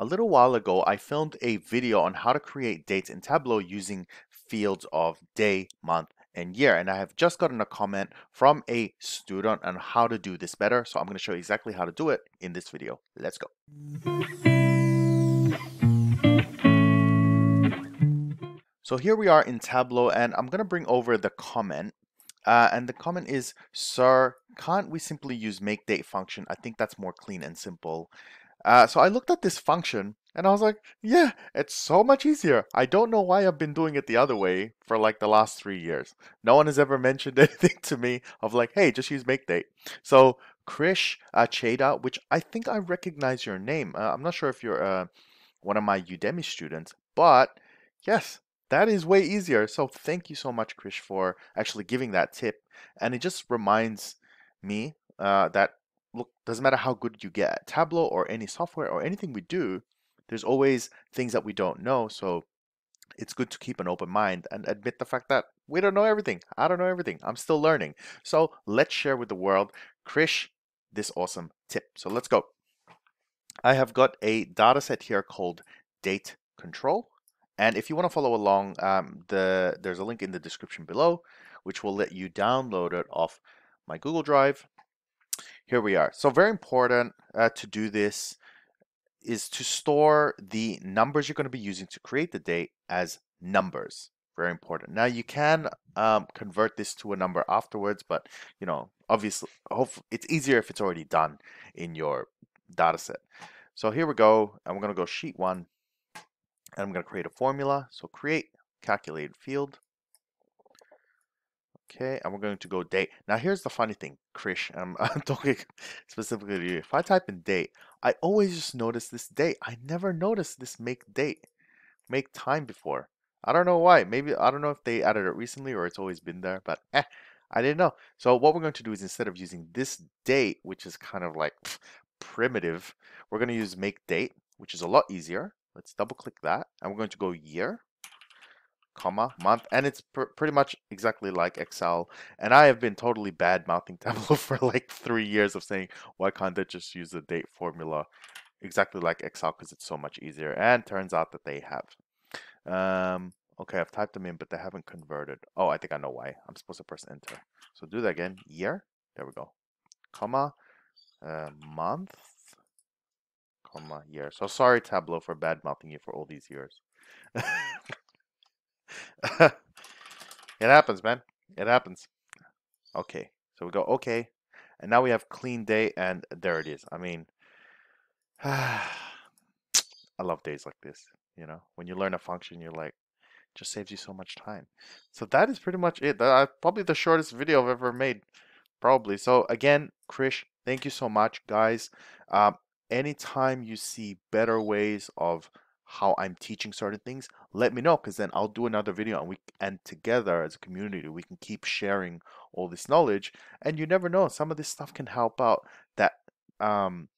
A little while ago, I filmed a video on how to create dates in Tableau using fields of day, month, and year. And I have just gotten a comment from a student on how to do this better. So I'm going to show you exactly how to do it in this video. Let's go. So here we are in Tableau and I'm going to bring over the comment. Uh, and the comment is, sir, can't we simply use make date function? I think that's more clean and simple. Uh, so I looked at this function and I was like, yeah, it's so much easier. I don't know why I've been doing it the other way for like the last three years. No one has ever mentioned anything to me of like, hey, just use make date. So Krish uh, Cheda, which I think I recognize your name. Uh, I'm not sure if you're uh, one of my Udemy students, but yes, that is way easier. So thank you so much, Krish, for actually giving that tip. And it just reminds me uh, that look, doesn't matter how good you get at Tableau or any software or anything we do, there's always things that we don't know. So it's good to keep an open mind and admit the fact that we don't know everything. I don't know everything. I'm still learning. So let's share with the world, Krish, this awesome tip. So let's go. I have got a data set here called date control. And if you want to follow along, um, the there's a link in the description below, which will let you download it off my Google Drive. Here we are. So very important uh, to do this is to store the numbers you're going to be using to create the date as numbers. Very important. Now you can um, convert this to a number afterwards, but you know, obviously, hopefully it's easier if it's already done in your data set. So here we go. And we're going to go sheet one and I'm going to create a formula. So create calculated field. Okay, and we're going to go date. Now here's the funny thing, Krish, I'm, I'm talking specifically to you. If I type in date, I always just notice this date. I never noticed this make date, make time before. I don't know why. Maybe, I don't know if they added it recently or it's always been there, but eh, I didn't know. So what we're going to do is instead of using this date, which is kind of like pff, primitive, we're going to use make date, which is a lot easier. Let's double click that. And we're going to go year comma, month, and it's pr pretty much exactly like Excel. And I have been totally bad mouthing Tableau for like three years of saying, why can't they just use the date formula exactly like Excel because it's so much easier. And turns out that they have. Um, okay, I've typed them in, but they haven't converted. Oh, I think I know why. I'm supposed to press enter. So do that again. Year. There we go. Comma. Uh, month. Comma. Year. So sorry, Tableau, for bad mouthing you for all these years. it happens, man. It happens. Okay. So we go, okay. And now we have clean day, and there it is. I mean, I love days like this. You know, when you learn a function, you're like, just saves you so much time. So that is pretty much it. That, probably the shortest video I've ever made. Probably. So again, Krish, thank you so much, guys. Um, anytime you see better ways of how I'm teaching certain things, let me know because then I'll do another video and we and together as a community we can keep sharing all this knowledge. And you never know, some of this stuff can help out that um,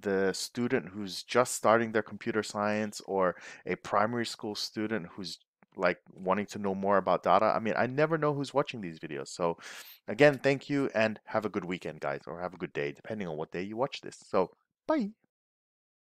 the student who's just starting their computer science or a primary school student who's like wanting to know more about data. I mean, I never know who's watching these videos. So again, thank you and have a good weekend, guys, or have a good day, depending on what day you watch this. So bye.